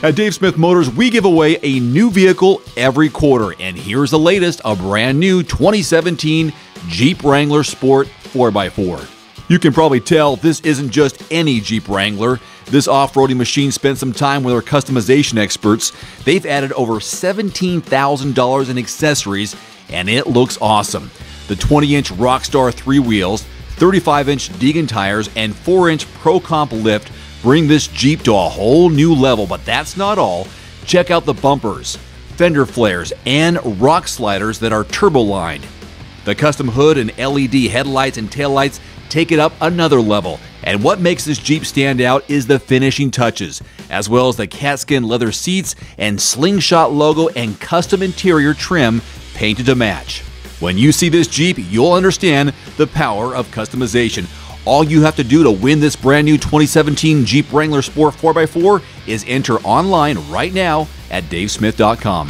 At Dave Smith Motors, we give away a new vehicle every quarter, and here's the latest a brand new 2017 Jeep Wrangler Sport 4x4. You can probably tell this isn't just any Jeep Wrangler. This off roading machine spent some time with our customization experts. They've added over $17,000 in accessories, and it looks awesome. The 20 inch Rockstar 3 wheels, 35 inch Deegan tires, and 4 inch Pro Comp lift bring this Jeep to a whole new level, but that's not all. Check out the bumpers, fender flares, and rock sliders that are turbo lined. The custom hood and LED headlights and taillights take it up another level. And what makes this Jeep stand out is the finishing touches, as well as the Katzkin leather seats and slingshot logo and custom interior trim painted to match. When you see this Jeep, you'll understand the power of customization. All you have to do to win this brand new 2017 Jeep Wrangler Sport 4x4 is enter online right now at davesmith.com.